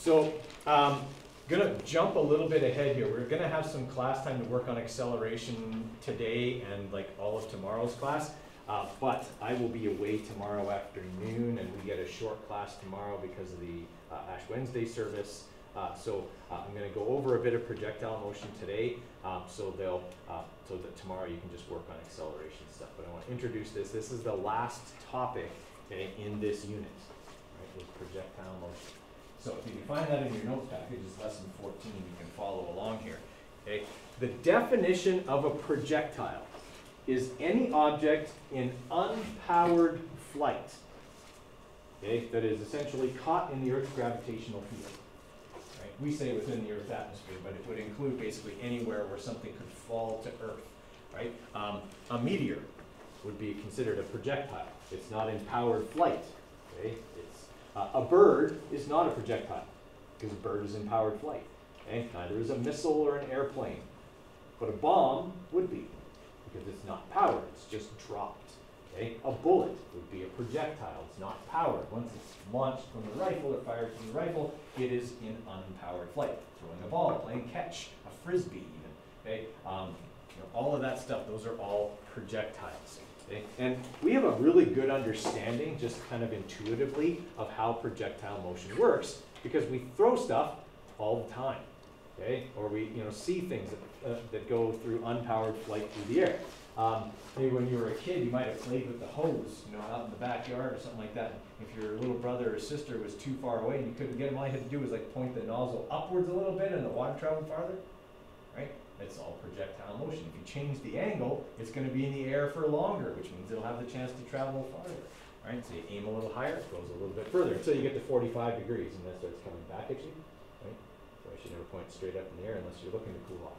so, um, gonna jump a little bit ahead here. We're gonna have some class time to work on acceleration today and like all of tomorrow's class. Uh, but I will be away tomorrow afternoon and we get a short class tomorrow because of the uh, Ash Wednesday service. Uh, so uh, I'm going to go over a bit of projectile motion today, um, so they'll uh, so that tomorrow you can just work on acceleration stuff. But I want to introduce this. This is the last topic in this unit, right? With projectile motion. So if you can find that in your notes package, it's lesson 14. You can follow along here. Okay. The definition of a projectile is any object in unpowered flight. Okay, that is essentially caught in the Earth's gravitational field we say within the Earth's atmosphere, but it would include basically anywhere where something could fall to Earth, right? Um, a meteor would be considered a projectile. It's not in powered flight, okay? Uh, a bird is not a projectile because a bird is in powered flight, okay? Neither is a missile or an airplane, but a bomb would be because it's not powered, it's just dropped. Okay? A bullet would be a projectile. It's not powered. Once it's launched from the rifle or fired from the rifle, it is in unpowered flight. Throwing a ball, playing catch, a frisbee even. Okay? Um, you know, all of that stuff, those are all projectiles. And we have a really good understanding, just kind of intuitively, of how projectile motion works because we throw stuff all the time. Okay? Or we you know, see things that, uh, that go through unpowered flight through the air. Um, maybe when you were a kid, you might have played with the hose, you know, out in the backyard or something like that. If your little brother or sister was too far away and you couldn't get him, all you had to do was like point the nozzle upwards a little bit and the water traveled farther, right? It's all projectile motion. If you change the angle, it's going to be in the air for longer, which means it'll have the chance to travel farther, right? So you aim a little higher, it goes a little bit further until you get to 45 degrees and then starts coming back at you, right? So I should never point straight up in the air unless you're looking to cool off.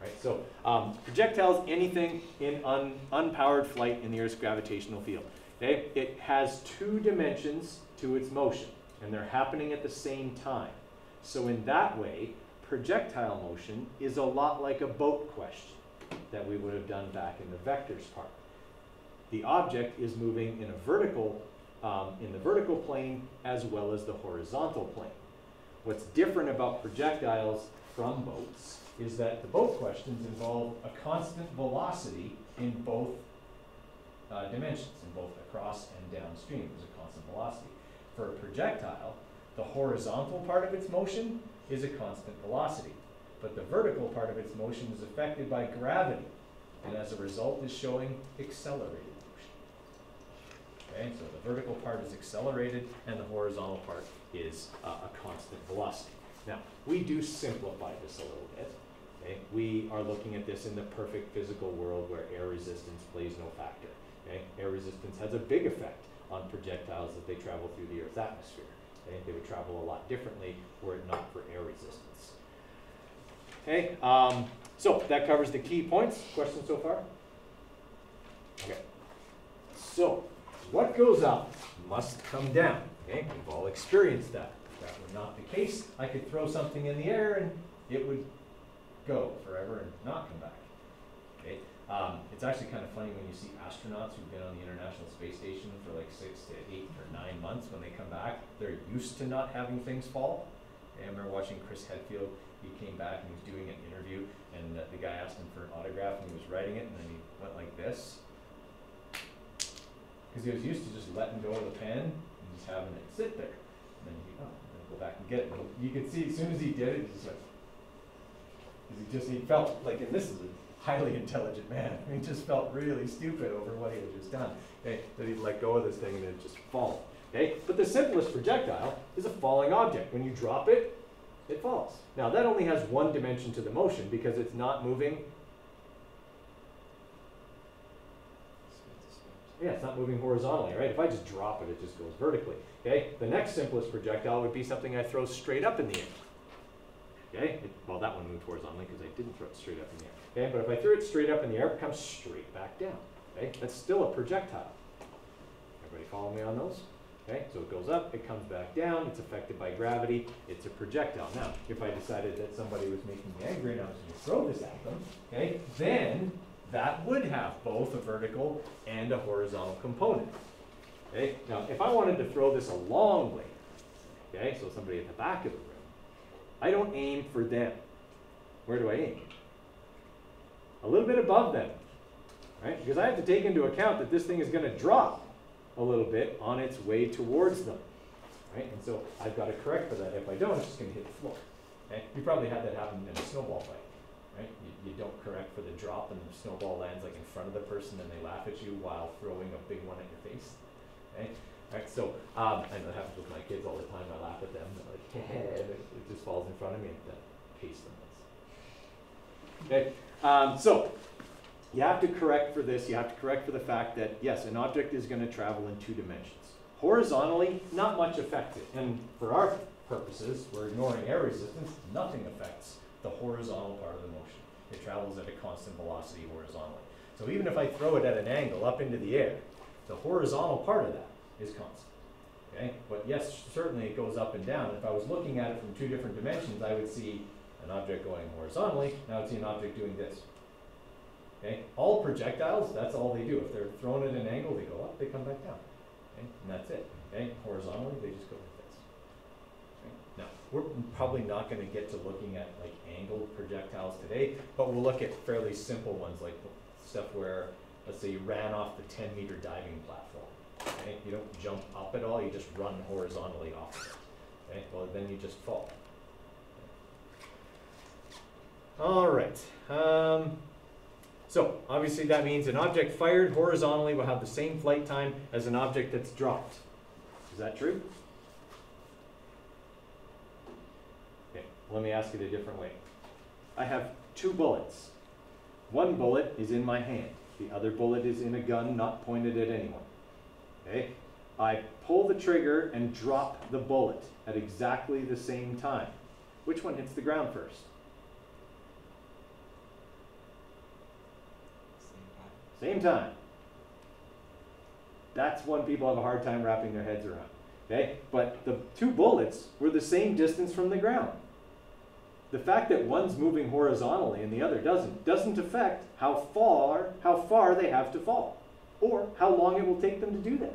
Right? So um, projectiles, anything in un unpowered flight in the Earth's gravitational field. Okay? It has two dimensions to its motion, and they're happening at the same time. So in that way, projectile motion is a lot like a boat question that we would have done back in the vectors part. The object is moving in a vertical, um, in the vertical plane as well as the horizontal plane. What's different about projectiles from boats is that the boat questions involve a constant velocity in both uh, dimensions, in both across and downstream. There's a constant velocity. For a projectile, the horizontal part of its motion is a constant velocity, but the vertical part of its motion is affected by gravity, and as a result is showing accelerated motion. Okay, so the vertical part is accelerated, and the horizontal part is uh, a constant velocity. Now, we do simplify this a little bit. Okay? We are looking at this in the perfect physical world where air resistance plays no factor. Okay? Air resistance has a big effect on projectiles as they travel through the Earth's atmosphere. Okay? They would travel a lot differently were it not for air resistance. Okay, um, so that covers the key points. Questions so far? Okay. So, what goes up must come down. Okay, we've all experienced that. If that were not the case, I could throw something in the air and it would go forever and not come back. Um, it's actually kind of funny when you see astronauts who've been on the International Space Station for like six to eight or nine months. When they come back, they're used to not having things fall. I remember watching Chris Hadfield. He came back and he was doing an interview, and the, guy asked him for an autograph, and he was writing it, and then he went like this because he was used to just letting go of the pen and just having it sit there. And then he, oh, go back and get it. And you could see as soon as he did it, he's like, because he just he felt like, and this is a highly intelligent man. I mean, he just felt really stupid over what he had just done. Okay, that he'd let go of this thing and it just fall. Okay, but the simplest projectile is a falling object. When you drop it, it falls. Now that only has one dimension to the motion because it's not moving. Yeah, it's not moving horizontally, right? If I just drop it, it just goes vertically. Okay, the next simplest projectile would be something I throw straight up in the air. Okay, it, well that one moved horizontally because I didn't throw it straight up in the air. Okay, but if I threw it straight up in the air, it comes straight back down. Okay, that's still a projectile. Everybody follow me on those? Okay, so it goes up, it comes back down, it's affected by gravity, it's a projectile. Now, if I decided that somebody was making me angry and I was going to throw this at them, okay, then that would have both a vertical and a horizontal component. Okay, now if I wanted to throw this a long way, okay, so somebody at the back of the I don't aim for them. Where do I aim? A little bit above them, right? Because I have to take into account that this thing is gonna drop a little bit on its way towards them, right? And so I've got to correct for that. If I don't, it's just gonna hit the floor. Okay? You probably had that happen in a snowball fight, right? You, you don't correct for the drop and the snowball lands like in front of the person and they laugh at you while throwing a big one at your face. Okay? So um, I know that happens with my kids all the time. I laugh at them. They're like, and it, it just falls in front of me and then paste them. Okay, um, so you have to correct for this. You have to correct for the fact that yes, an object is going to travel in two dimensions. Horizontally, not much affected, and for our purposes, we're ignoring air resistance. Nothing affects the horizontal part of the motion. It travels at a constant velocity horizontally. So even if I throw it at an angle up into the air, the horizontal part of that is constant. Okay? But yes, certainly it goes up and down. If I was looking at it from two different dimensions, I would see an object going horizontally, now I'd see an object doing this. Okay? All projectiles, that's all they do. If they're thrown at an angle, they go up, they come back down. Okay? And that's it. Okay? Horizontally, they just go like this. Okay? Now, we're probably not going to get to looking at like angled projectiles today, but we'll look at fairly simple ones like stuff where, let's say you ran off the 10 meter diving platform. You don't jump up at all, you just run horizontally off of it. Well, then you just fall. All right. Um, so obviously that means an object fired horizontally will have the same flight time as an object that's dropped. Is that true? Okay, let me ask it a different way. I have two bullets. One bullet is in my hand. The other bullet is in a gun not pointed at anyone. Okay? I pull the trigger and drop the bullet at exactly the same time. Which one hits the ground first? Same time. That's one people have a hard time wrapping their heads around. Okay? But the two bullets were the same distance from the ground. The fact that one's moving horizontally and the other doesn't doesn't affect how far how far they have to fall or how long it will take them to do that.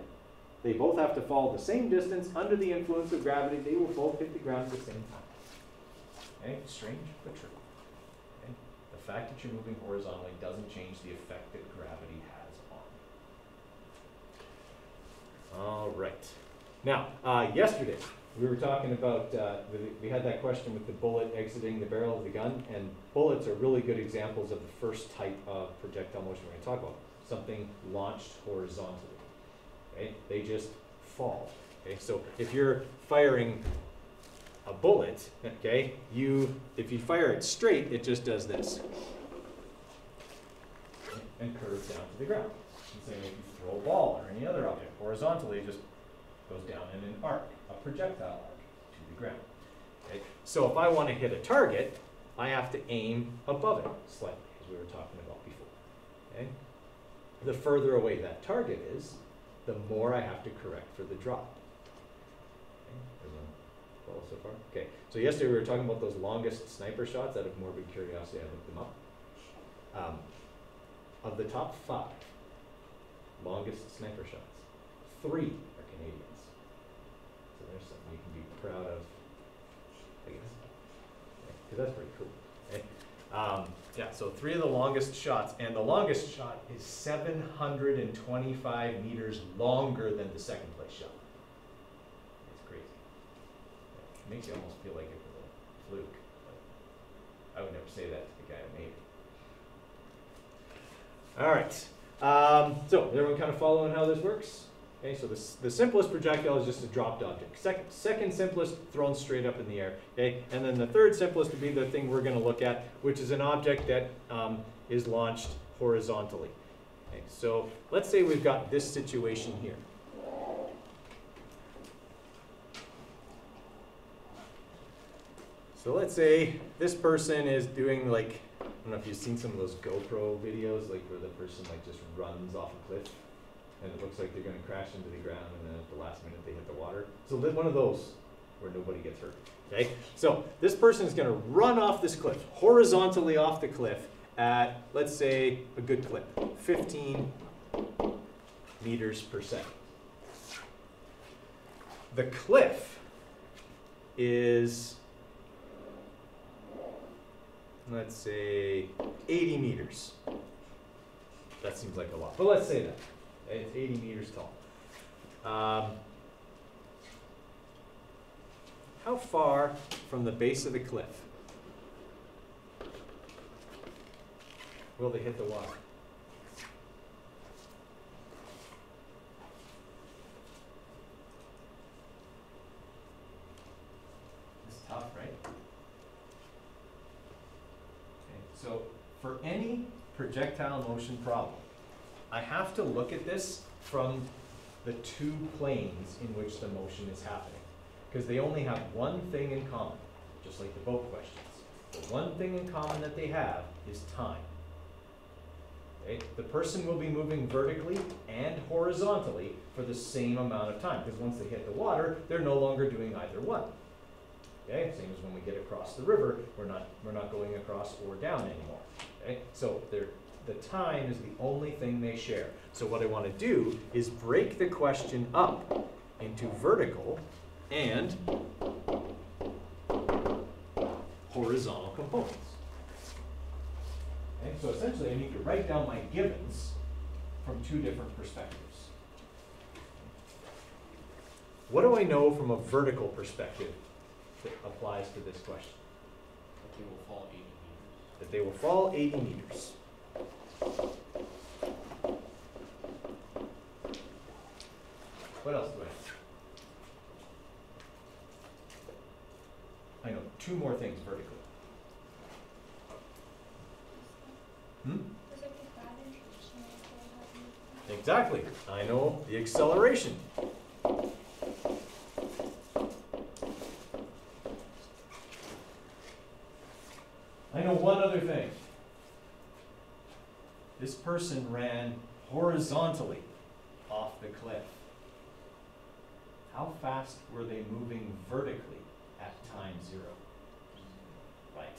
They both have to fall the same distance under the influence of gravity. They will both hit the ground at the same time. Okay? Strange but true. Okay? The fact that you're moving horizontally doesn't change the effect that gravity has on. you. All right. Now, uh, yesterday we were talking about, uh, we, had that question with the bullet exiting the barrel of the gun, and bullets are really good examples of the first type of projectile motion we're going to talk about. Something launched horizontally. Okay? They just fall. Okay? So if you're firing a bullet, okay, you if you fire it straight, it just does this and curves down to the ground. And same if you throw a ball or any other object horizontally, it just goes down in an arc, a projectile arc to the ground. Okay, so if I want to hit a target, I have to aim above it slightly, as we were talking about before. Okay, the further away that target is, the more I have to correct for the drop. Follow so far? Okay, so yesterday we were talking about those longest sniper shots. Out of morbid curiosity, I looked them up. Um, of the top five longest sniper shots, three are Canadians. So there's something you can be proud of, I guess. Because that's pretty cool. Okay? Um, yeah, so three of the longest shots, and the longest shot is 725 meters longer than the second place shot. It's crazy. It makes you almost feel like it was a fluke. I would never say that to the guy who made it. All right. Um, so, everyone kind of following how this works? Okay, so the, the simplest projectile is just a dropped object. Second, second simplest, thrown straight up in the air. Okay, and then the third simplest would be the thing we're going to look at, which is an object that um, is launched horizontally. Okay, so let's say we've got this situation here. So let's say this person is doing like I don't know if you've seen some of those GoPro videos, like where the person like just runs off a cliff, and it looks like they're going to crash into the ground, and then at the last minute they hit the water. So one of those where nobody gets hurt. Okay, so this person is going to run off this cliff, horizontally off the cliff at let's say a good clip, 15 meters per second. The cliff is, let's say, 80 meters. That seems like a lot, but let's say that. It's 80 meters tall. Um, how far from the base of the cliff will they hit the water? It's tough, right? So for any projectile motion problem, I have to look at this from the two planes in which the motion is happening. Because they only have one thing in common, just like the boat questions. The one thing in common that they have is time. Okay? The person will be moving vertically and horizontally for the same amount of time, because once they hit the water, they're no longer doing either one. Okay, same as when we get across the river, we're not, we're not going across or down anymore. Okay, so they're, the time is the only thing they share. So what I want to do is break the question up into vertical and horizontal components. Okay, so essentially I need to write down my givens from two different perspectives. What do I know from a vertical perspective that applies to this question? That they will fall eighty meters. That they will fall 80 meters. What else do I know? I know two more things vertically. Hmm? Exactly. I know the acceleration. I know one other thing. This person ran horizontally off the cliff. How fast were they moving vertically at time zero? Right.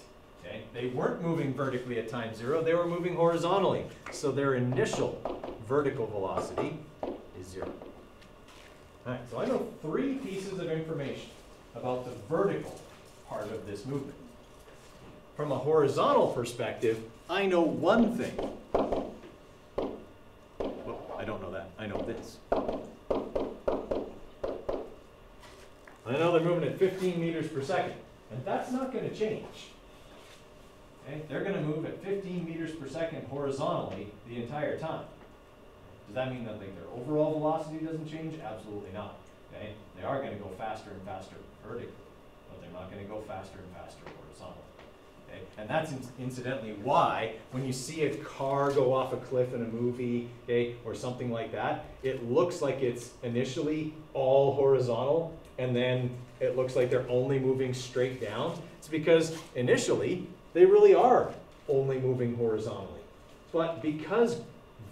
Okay. They weren't moving vertically at time zero, they were moving horizontally. So their initial vertical velocity is zero. Alright, so I know three pieces of information about the vertical part of this movement. From a horizontal perspective, I know one thing. Well, I don't know that. I know this. I know they're moving at 15 meters per second, and that's not going to change. Okay? They're going to move at 15 meters per second horizontally the entire time. Does that mean that like, their overall velocity doesn't change? Absolutely not. Okay? They are going to go faster and faster vertically, but they're not going to go faster and faster horizontally. Okay? And that's in- incidentally why, when you see a car go off a cliff in a movie, okay, or something like that, it looks like it's initially all horizontal, and then it looks like they're only moving straight down. It's because initially, they really are only moving horizontally. But because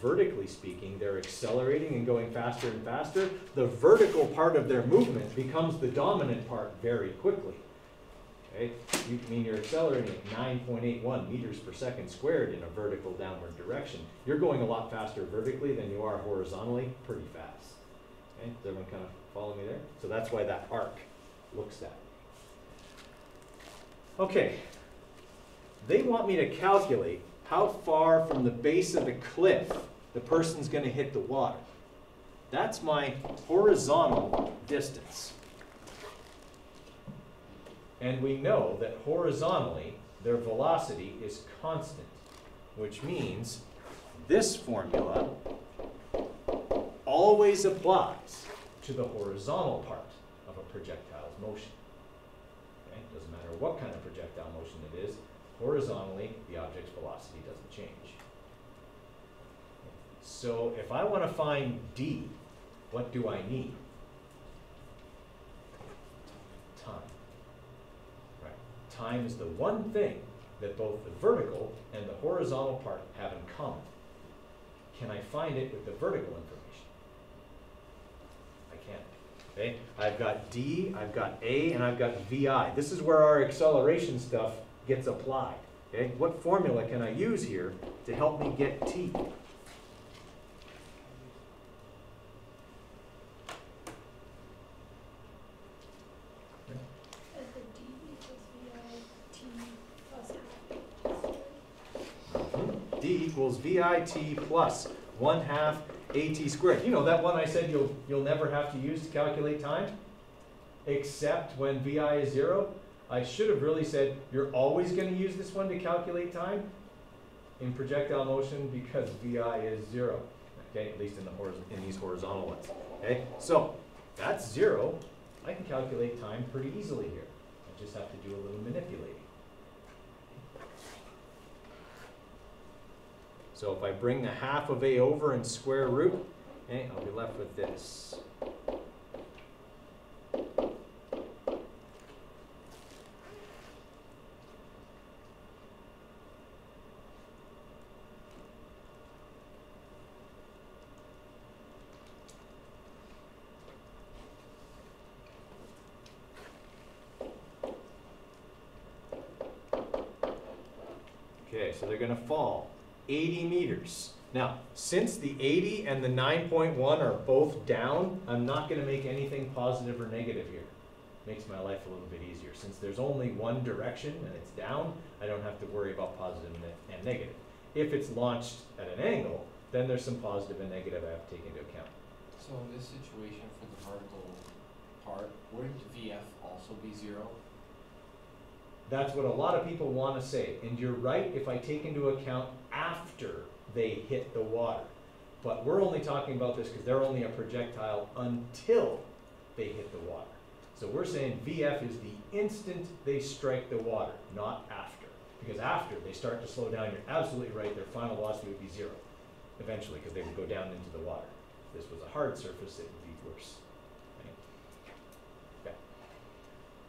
vertically speaking, they're accelerating and going faster and faster, the vertical part of their movement becomes the dominant part very quickly. Okay, you mean you're accelerating at nine point eight one meters per second squared in a vertical downward direction. You're going a lot faster vertically than you are horizontally, pretty fast. Okay, does everyone kind of follow me there? So that's why that arc looks that. Okay, they want me to calculate how far from the base of the cliff the person's gonna hit the water. That's my horizontal distance. And we know that horizontally, their velocity is constant, which means this formula always applies to the horizontal part of a projectile's motion. Okay? Doesn't matter what kind of projectile motion it is, horizontally, the object's velocity doesn't change. So if I want to find d, what do I need? Time. Right. Time is the one thing that both the vertical and the horizontal part have in common. Can I find it with the vertical information? I can't. Okay, I've got D, I've got A, and I've got VI. This is where our acceleration stuff gets applied. Okay? What formula can I use here to help me get T? equals VIT plus 1 half AT squared. You know that one I said you'll, you'll never have to use to calculate time? Except when VI is 0? I should have really said, you're always gonna use this one to calculate time in projectile motion because VI is zero, okay, at least in the in these horizontal ones, okay? So, that's zero, I can calculate time pretty easily here. I just have to do a little manipulating. So if I bring the half of A over and square root, okay, I'll be left with this. Okay, so they're gonna fall 80 meters. Now, since the 80 and the 9.1 are both down, I'm not gonna make anything positive or negative here. Makes my life a little bit easier. Since there's only one direction and it's down, I don't have to worry about positive and and negative. If it's launched at an angle, then there's some positive and negative I have to take into account. So in this situation for the vertical part, wouldn't VF also be zero? That's what a lot of people want to say. And you're right if I take into account after they hit the water. But we're only talking about this because they're only a projectile until they hit the water. So we're saying VF is the instant they strike the water, not after. Because after they start to slow down, you're absolutely right, their final velocity would be zero eventually because they would go down into the water. If this was a hard surface, it would be worse. Okay.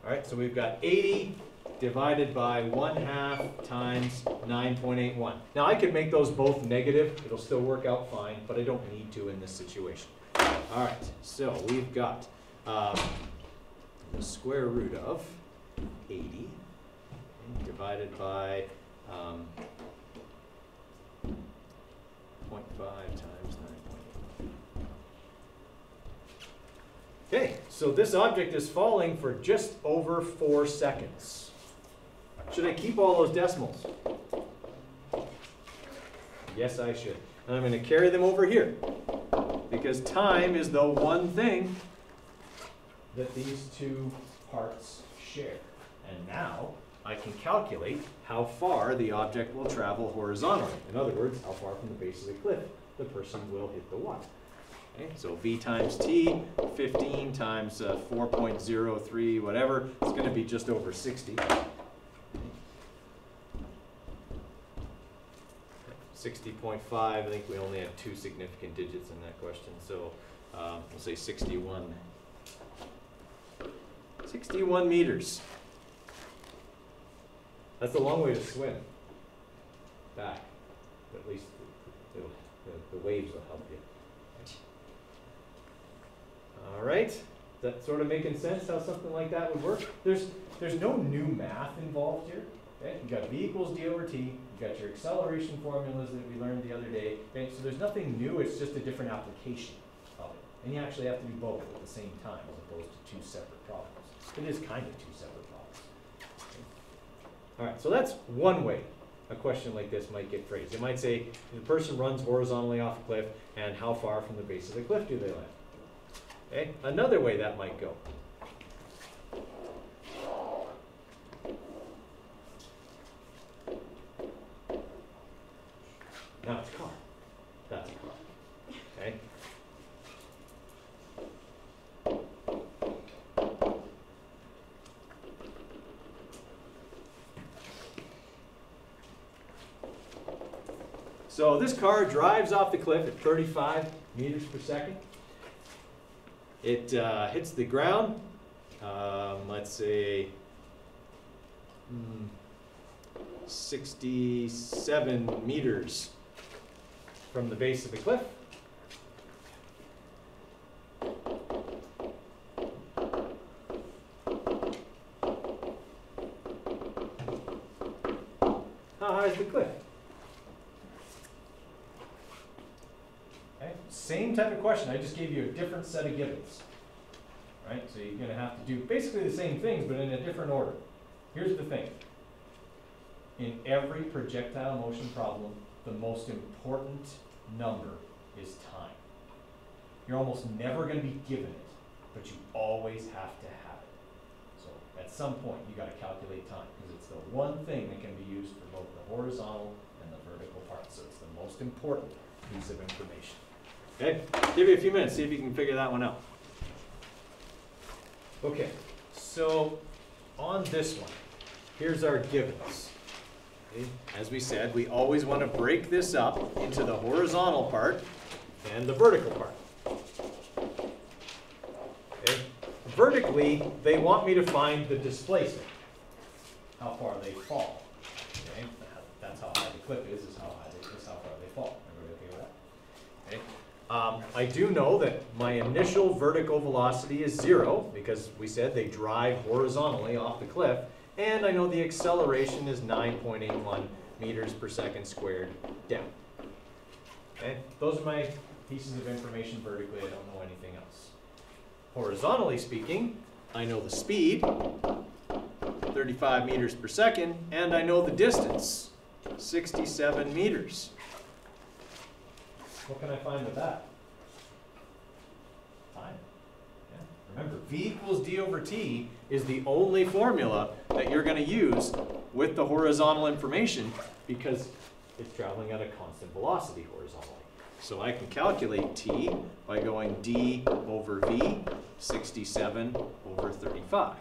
All right, so we've got 80 divided by one half times nine point eight one. Now, I could make those both negative, it'll still work out fine, but I don't need to in this situation. All right, so we've got, um, the square root of eighty divided by, um, point five times nine point eight. Okay, so this object is falling for just over four seconds. Should I keep all those decimals? Yes, I should. And I'm going to carry them over here because time is the one thing that these two parts share. And now I can calculate how far the object will travel horizontally. In other words, how far from the base of the cliff the person will hit the water. Okay, so V times T, 15 times uh, 4.03, whatever, it's going to be just over 60. 60.5, I think we only have two significant digits in that question, so um, we'll say 61. 61 meters. That's a long way to swim back. At least the, the, the waves will help you. All right, that sort of making sense how something like that would work? There's, there's no new math involved here. Okay, you got v equals d over t, you've got your acceleration formulas that we learned the other day. Okay, so there's nothing new, it's just a different application of it. And you actually have to do both at the same time as opposed to two separate problems. It is kind of two separate problems. Okay. All right, so that's one way a question like this might get phrased. It might say, the person runs horizontally off a cliff, and how far from the base of the cliff do they land? Okay, another way that might go. Now it's a car. That's a car. Okay? So this car drives off the cliff at 35 meters per second. It uh, hits the ground, um, let's say, hmm, 67 meters from the base of the cliff. How high is the cliff? Okay, same type of question, I just gave you a different set of givens. Right, so you're gonna have to do basically the same things, but in a different order. Here's the thing. In every projectile motion problem, the most important number is time. You're almost never gonna be given it, but you always have to have it. So at some point, you gotta calculate time, because it's the one thing that can be used for both the horizontal and the vertical parts, so it's the most important piece of information. Okay, give you a few minutes, see if you can figure that one out. Okay, so on this one, here's our givens. Okay, As we said, we always want to break this up into the horizontal part and the vertical part. Okay, Vertically, they want me to find the displacement, how far they fall. Okay, that's how high the cliff is, is how high they, is how far they fall. Everybody okay with that? Okay. Um, I do know that my initial vertical velocity is zero, because we said they drive horizontally off the cliff, and I know the acceleration is nine point eight one meters per second squared down. Okay, those are my pieces of information vertically, I don't know anything else. Horizontally speaking, I know the speed, thirty-five meters per second, and I know the distance, sixty-seven meters. What can I find with that? Time. Yeah. Remember, V equals D over T is the only formula that you're gonna use with the horizontal information because it's traveling at a constant velocity horizontally. So I can calculate T by going D over V, sixty-seven over thirty-five.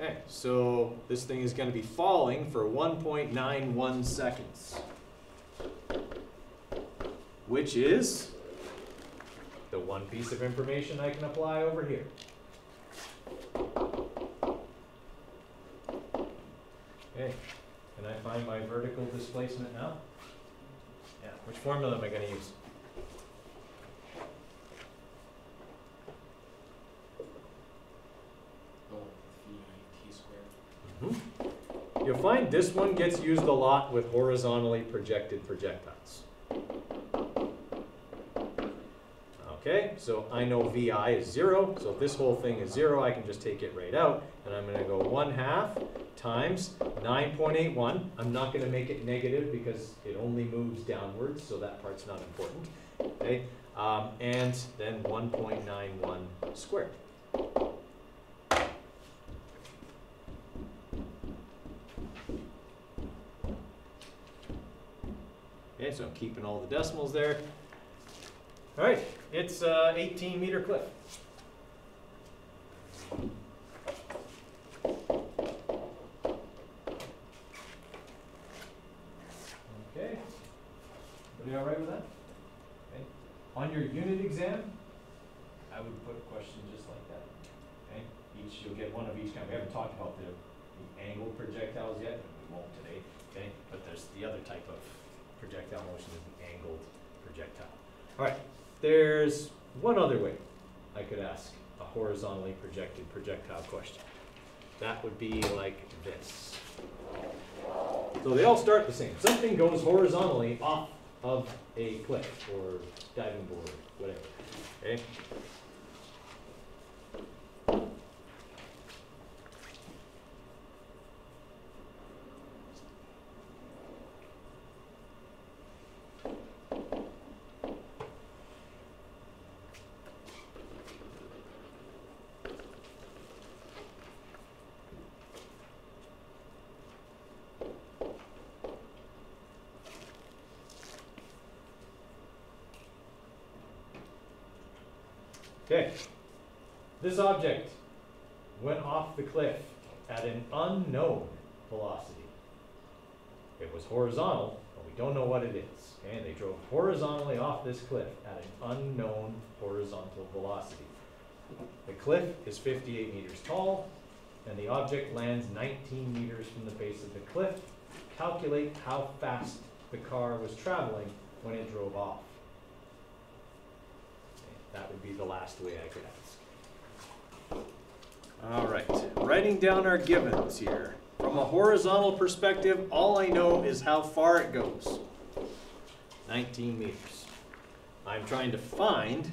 Okay, so this thing is gonna be falling for one point nine one seconds. Which is the one piece of information I can apply over here. Okay, can I find my vertical displacement now? Yeah, which formula am I gonna use? Go with V I T squared. You'll find this one gets used a lot with horizontally projected projectiles. Okay, so I know VI is zero, so if this whole thing is zero, I can just take it right out, and I'm gonna go one half times nine point eight one. I'm not gonna make it negative because it only moves downwards, so that part's not important, okay? Um, and then one point nine one squared. Okay, so I'm keeping all the decimals there. All right, it's uh, 18 meter cliff. Okay, everybody all right with that? Okay. On your unit exam, I would put a question just like that. Okay, each you'll get one of each kind. We haven't talked about the, the angled projectiles yet, and we won't today. Okay, but there's the other type of projectile motion is an angled projectile. All right, there's one other way I could ask a horizontally projected projectile question. That would be like this. So they all start the same. Something goes horizontally off of a cliff or diving board, whatever. Okay? This object went off the cliff at an unknown velocity. It was horizontal, but we don't know what it is. Okay, they drove horizontally off this cliff at an unknown horizontal velocity. The cliff is 58 meters tall, and the object lands 19 meters from the base of the cliff. Calculate how fast the car was traveling when it drove off. That would be the last way I could ask. All right, writing down our givens here. From a horizontal perspective, all I know is how far it goes. 19 meters. I'm trying to find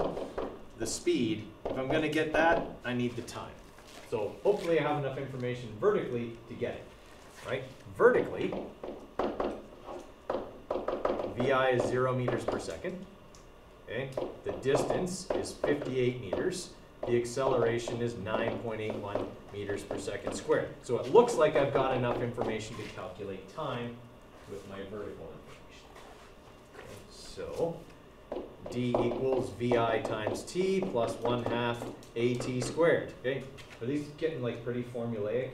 the speed. If I'm gonna get that, I need the time. So hopefully I have enough information vertically to get it, right? Vertically, VI is zero meters per second, okay? The distance is fifty-eight meters. The acceleration is nine point eight one meters per second squared. So it looks like I've got enough information to calculate time with my vertical information. Okay, So, D equals VI times T plus one half AT squared, okay? Are these getting like pretty formulaic?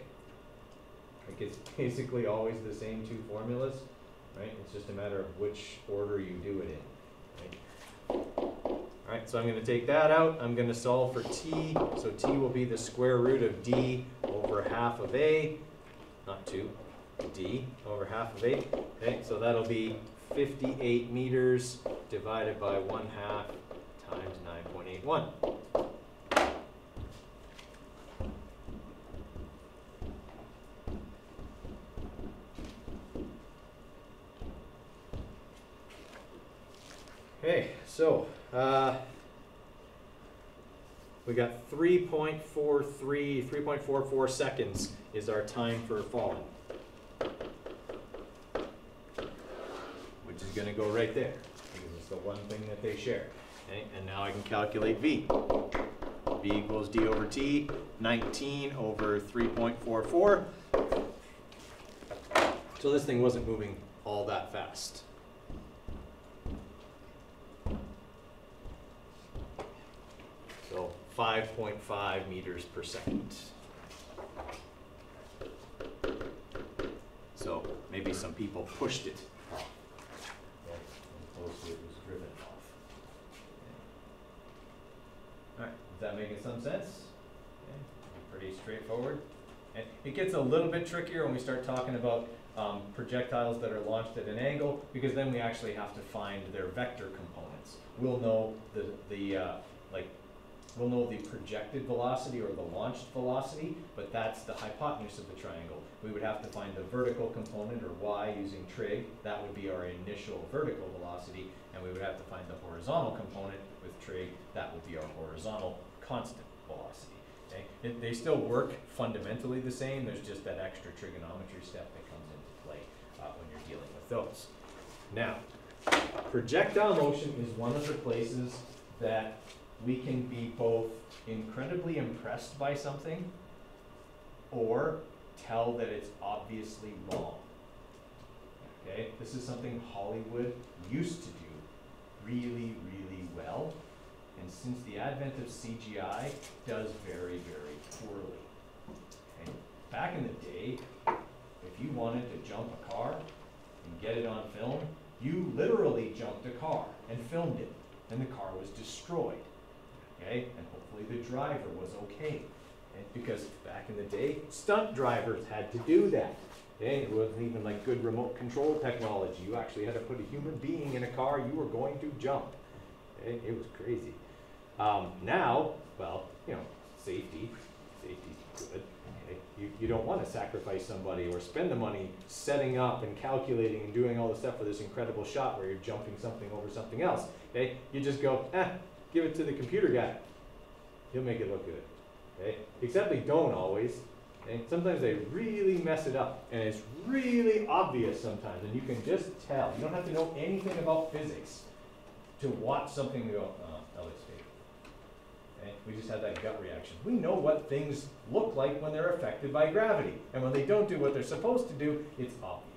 Like it's basically always the same two formulas, right? It's just a matter of which order you do it in, right? Alright, so I'm gonna take that out, I'm gonna solve for T, so T will be the square root of D over half of A, not two, D over half of A, okay? So that'll be fifty-eight meters divided by one half times nine point eight one. Okay, so, uh, we got 3.43, 3.44 seconds is our time for falling. Is gonna go right there, because it's the one thing that they share. Okay, and now I can calculate V. V equals D over T, nineteen over three point four four. So this thing wasn't moving all that fast. So five point five meters per second. So maybe some people pushed it off. Yeah, as opposed to it was driven off. Alright, is that making some sense? Okay, Pretty straightforward. And it gets a little bit trickier when we start talking about um, projectiles that are launched at an angle, because then we actually have to find their vector components. We'll know the, the, uh, like, we'll know the projected velocity or the launched velocity, but that's the hypotenuse of the triangle. We would have to find the vertical component, or y, using trig, that would be our initial vertical velocity, and we would have to find the horizontal component with trig, that would be our horizontal constant velocity. Okay, It- they still work fundamentally the same, there's just that extra trigonometry step that comes into play, uh, when you're dealing with those. Now, projectile motion is one of the places that we can be both incredibly impressed by something or tell that it's obviously wrong. Okay, this is something Hollywood used to do really, really well, and since the advent of CGI, does very, very poorly. Okay, Back in the day, if you wanted to jump a car and get it on film, you literally jumped a car and filmed it, and the car was destroyed. Okay, and hopefully the driver was okay. Okay, because back in the day, stunt drivers had to do that. Okay, it wasn't even like good remote control technology. You actually had to put a human being in a car you were going to jump. Okay, it was crazy. Um, now, well, you know, safety, safety's good. Okay, you, you don't want to sacrifice somebody or spend the money setting up and calculating and doing all the stuff for this incredible shot where you're jumping something over something else. Okay, you just go, eh, give it to the computer guy. He'll make it look good. Okay, except they don't always. Okay, sometimes they really mess it up, and it's really obvious sometimes, and you can just tell. You don't have to know anything about physics to watch something go, oh. We just had that gut reaction. We know what things look like when they're affected by gravity, and when they don't do what they're supposed to do, it's obvious.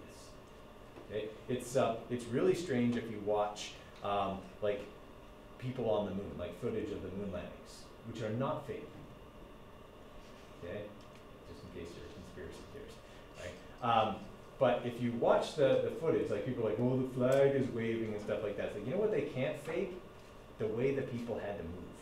Okay, it's uh, it's really strange if you watch um, like people on the moon, like footage of the moon landings, which are not fake. Okay, just in case you're a conspiracy theorists, right? Um, but if you watch the, the footage, like people are like, oh, the flag is waving and stuff like that. It's like, you know what they can't fake? The way the people had to move.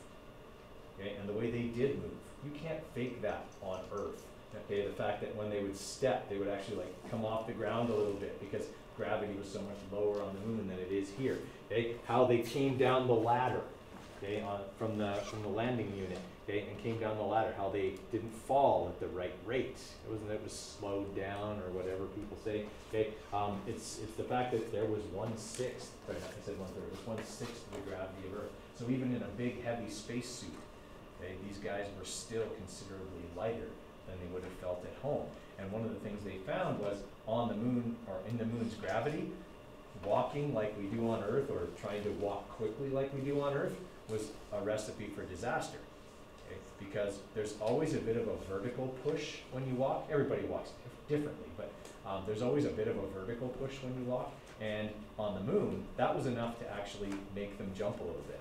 Okay, and the way they did move. You can't fake that on Earth. Okay, the fact that when they would step, they would actually like come off the ground a little bit because gravity was so much lower on the moon than it is here. Okay, how they came down the ladder, okay, on, from the from the landing unit, okay, and came down the ladder. How they didn't fall at the right rate. It wasn't that it was slowed down or whatever people say. Okay, um, it's it's the fact that there was one sixth. I said one third. It was one sixth of the gravity of Earth. So even in a big heavy spacesuit, these guys were still considerably lighter than they would have felt at home. And one of the things they found was on the moon, or in the moon's gravity, walking like we do on Earth, or trying to walk quickly like we do on Earth, was a recipe for disaster. Okay? Because there's always a bit of a vertical push when you walk. Everybody walks differently, but um, there's always a bit of a vertical push when you walk. And on the moon, that was enough to actually make them jump a little bit.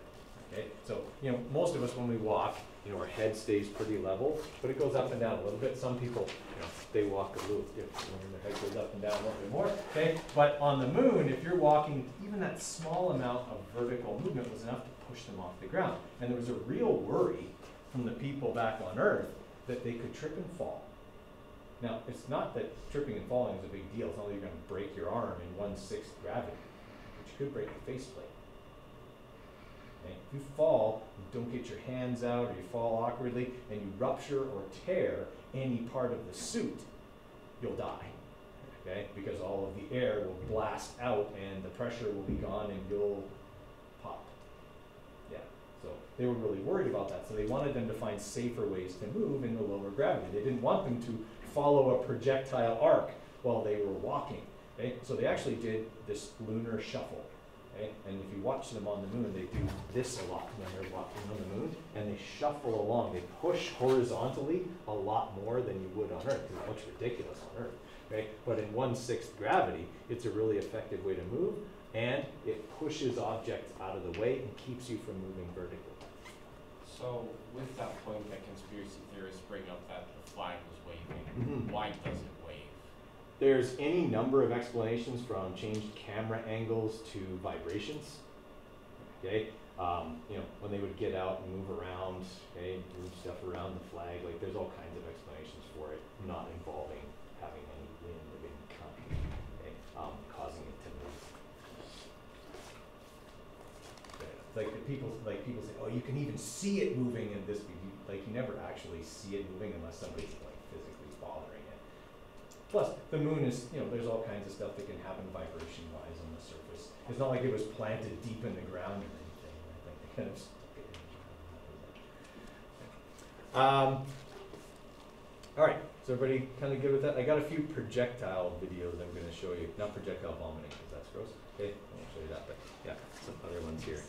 Okay, so, you know, most of us when we walk, you know, our head stays pretty level, but it goes up and down a little bit. Some people, you know, they walk a little different, their head goes up and down a little bit more, okay? But on the moon, if you're walking, even that small amount of vertical movement was enough to push them off the ground. And there was a real worry from the people back on Earth that they could trip and fall. Now, it's not that tripping and falling is a big deal. It's not like you're gonna break your arm in one-sixth gravity, but you could break your faceplate. If you fall, you don't get your hands out, or you fall awkwardly, and you rupture or tear any part of the suit, you'll die. Okay? Because all of the air will blast out, and the pressure will be gone, and you'll pop. Yeah. So they were really worried about that. So they wanted them to find safer ways to move in the lower gravity. They didn't want them to follow a projectile arc while they were walking. Okay? So they actually did this lunar shuffle. Okay? And if you watch them on the moon, they do this a lot when they're walking on the moon, and they shuffle along. They push horizontally a lot more than you would on Earth, because it looks ridiculous on Earth. Okay? But in one sixth gravity, it's a really effective way to move, and it pushes objects out of the way and keeps you from moving vertically. So with that point that conspiracy theorists bring up that the flag was waving, Mhm. why does it wave? There's any number of explanations from changed camera angles to vibrations. Okay, um, you know, when they would get out and move around, okay, move stuff around the flag, like there's all kinds of explanations for it, not involving having any wind of any kind, okay, um, causing it to move. Like the people, like people say, oh, you can even see it moving in this, like you never actually see it moving unless somebody's like physically bothering. Plus, the moon is, you know, there's all kinds of stuff that can happen vibration wise on the surface. It's not like it was planted deep in the ground or anything, I think they kind of stuck it in. Um, all right, so everybody kind of good with that? I got a few projectile videos I'm gonna show you, not projectile vomiting, because that's gross. Okay, I won't show you that, but yeah, some other ones here.